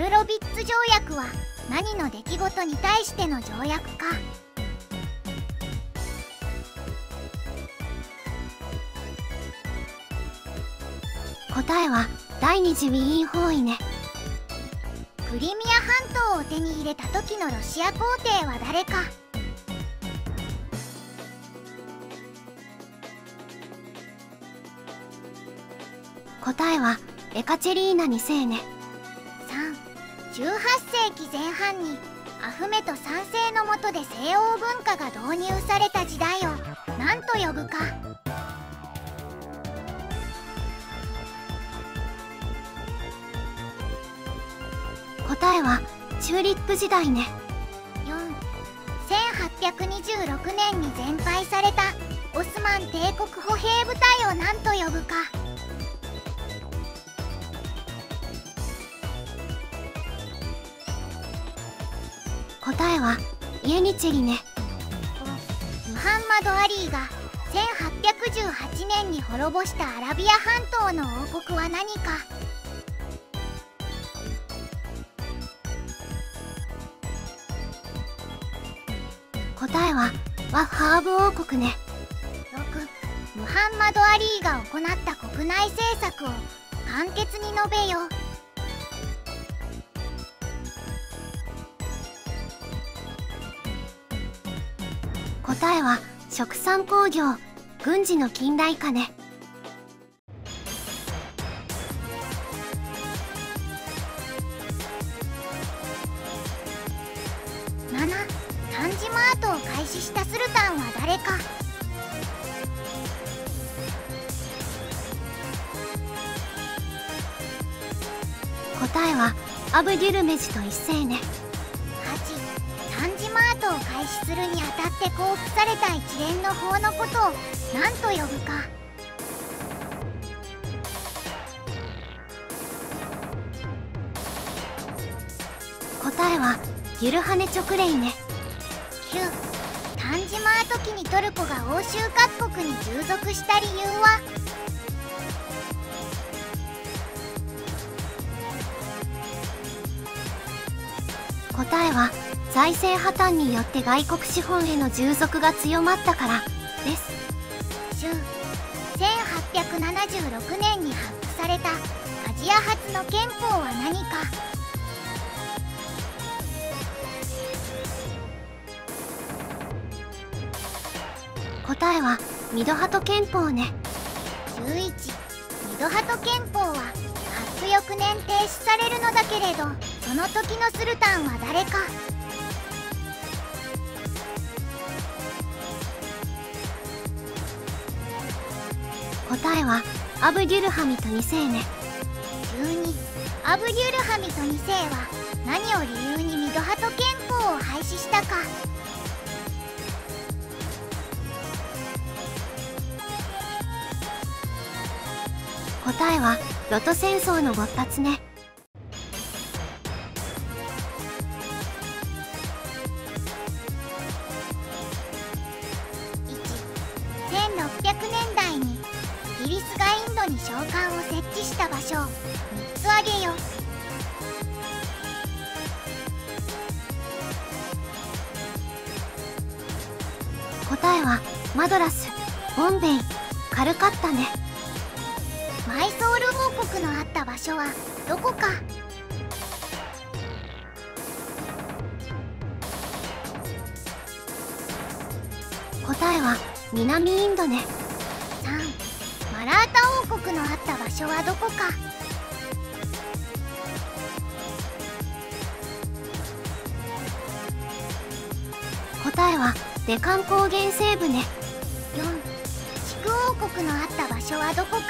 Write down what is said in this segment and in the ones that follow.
ルロビッツ条約は何の出来事に対しての条約か。答えは第二次ウィーン包囲ね。クリミア半島を手に入れた時のロシア皇帝は誰か。答えはエカチェリーナ2世ね。18世紀前半にアフメト3世のもとで西欧文化が導入された時代を何と呼ぶか。答えはチューリップ時代ね。41826年に全廃されたオスマン帝国歩兵部隊を何と呼ぶか。答えはイエニチェリね。ムハンマド・アリーが1818年に滅ぼしたアラビア半島の王国は何か？答えはワハーブ王国ね。6ムハンマド・アリーが行った国内政策を簡潔に述べよ。答えは食産工業軍事の近代化ね。7タンジマートを開始したスルタンは誰か。答えはアブデュルメジと一世ね。8タンジマートを開始するにあたって交付された一連の法のことを何と呼ぶか。答えはギュルハネ直令ね。9タンジマート期にトルコが欧州各国に従属した理由は？答えは財政破綻によって外国資本への従属が強まったからです。春1876年に発布されたアジア初の憲法は何か？答えはミドハト憲法ね。11ミドハト憲法は発布翌年停止されるのだけれどその時のスルタンは誰か？答えはアブデュルハミト2世ね。12アブデュルハミト2世は何を理由にミドハト憲法を廃止したか。答えはロト戦争の勃発ねイギリスがインドに召喚を設置した場所。を3つ挙げよ。答えはマドラス。ボンベイ。カルカッタね。マイソール王国のあった場所はどこか。答えは南インドね。ラータ王国のあった場所はどこか。答えはデカン高原西部ね。4筑王国のあった場所はどこか。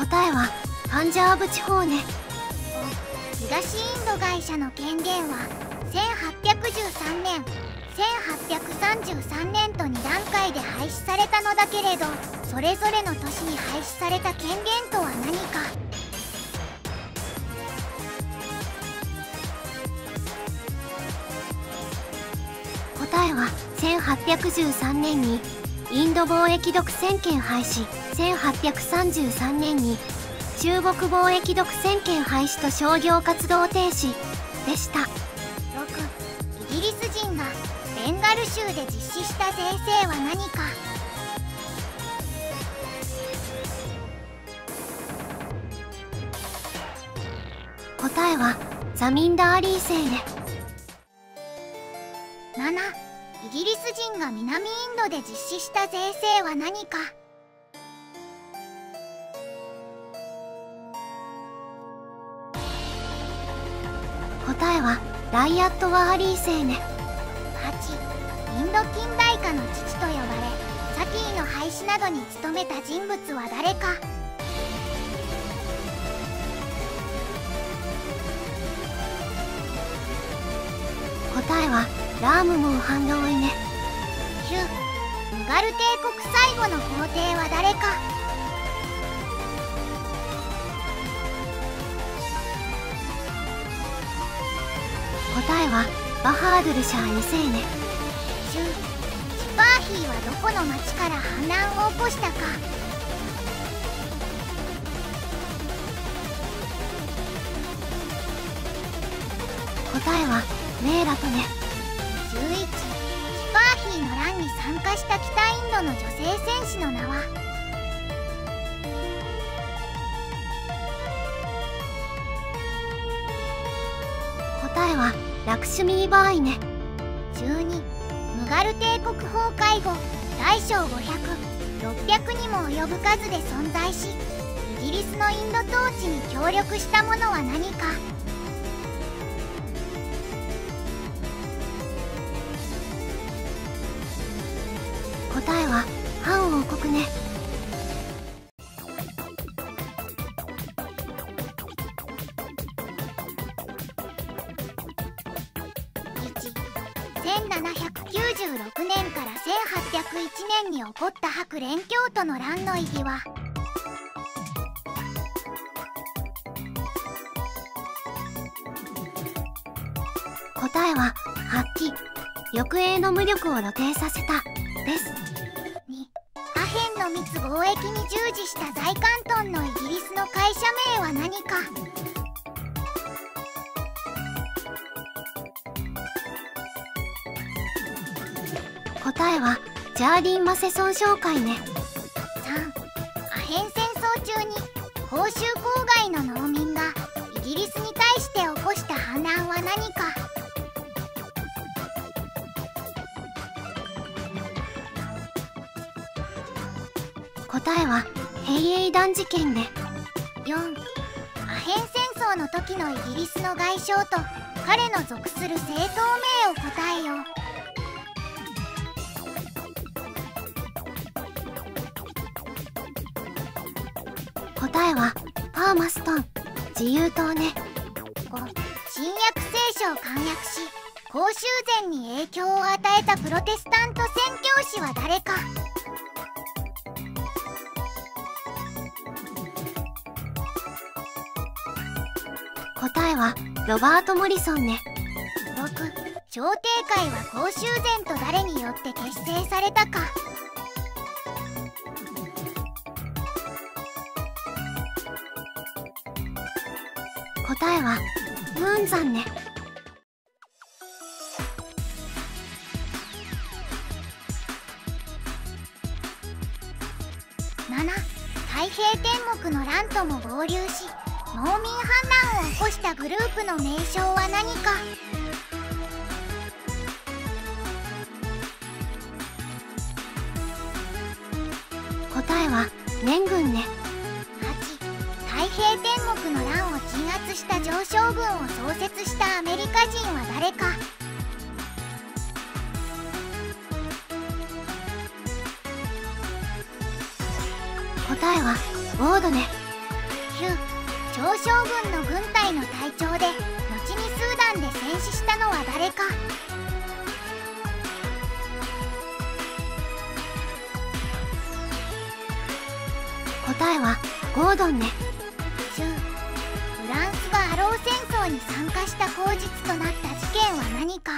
答えはパンジャーブ地方ね。東インド会社の権限は？1813年1833年と2段階で廃止されたのだけれどそれぞれの年に廃止された権限とは何か。答えは1813年にインド貿易独占権廃止。1833年に中国貿易独占権廃止と商業活動停止でした。ベンガル州で実施した税制は何か？答えはザミンダーリー制で。7イギリス人が南インドで実施した税制は何か？答えはライアット・ワーリー制ね。ド近代化の父と呼ばれサティの廃止などに努めた人物は誰か。答えはラームモンハンドウイね9ムガル帝国最後の皇帝は誰か。答えはバハードルシャー2世ね。10シパーヒーはどこの町から反乱を起こしたか。答えはメーラとね。11シパーヒーの乱に参加した北インドの女性戦士の名は。答えはラクシュミーバーイね。12ムガル帝国崩壊後大小500600にも及ぶ数で存在しイギリスのインド統治に協力したものは何か？答えは反王国ね。1796年から1801年に起こった白蓮教徒の乱の意義は。答えは発揮抑営の無力を露呈させた。です。2アヘンの密貿易に従事した在関東のイギリスの会社名は何か。答えはジャーディン・マセソン商会ね。3アヘン戦争中に甲州郊外の農民がイギリスに対して起こした反乱は何か？答えは平英断事件で4アヘン戦争の時のイギリスの外相と彼の属する政党名を答えよう。答えはパーマストン。自由党ね。5新約聖書を簡約し公衆禅に影響を与えたプロテスタント宣教師は誰か。答えはロバート・モリソンね。6朝廷会は公衆禅と誰によって結成されたか。答えはムーン山ね。7太平天国の乱とも合流し農民反乱を起こしたグループの名称は何か。答えは年軍ね。平天国の乱を鎮圧した上将軍を創設したアメリカ人は誰か。答えはウォードね。9上将軍の軍隊の隊長で後にスーダンで戦死したのは誰か。答えはゴードンね。に参加した口実となった事件は何か？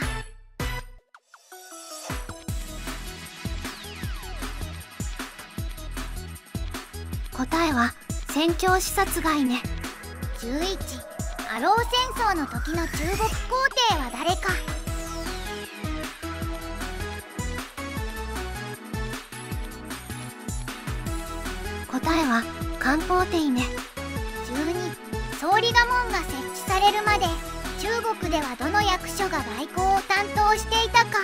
答えは戦況視察外ね。11アロー戦争の時の中国皇帝は誰か？答えは漢方帝ね。総理衙門が設置されるまで中国ではどの役所が外交を担当していたか。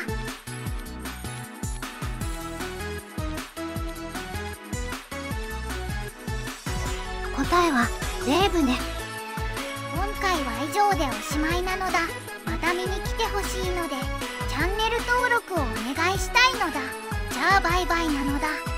答えはレーブね。今回は以上でおしまいなのだ。また見に来てほしいのでチャンネル登録をお願いしたいのだ。じゃあバイバイなのだ。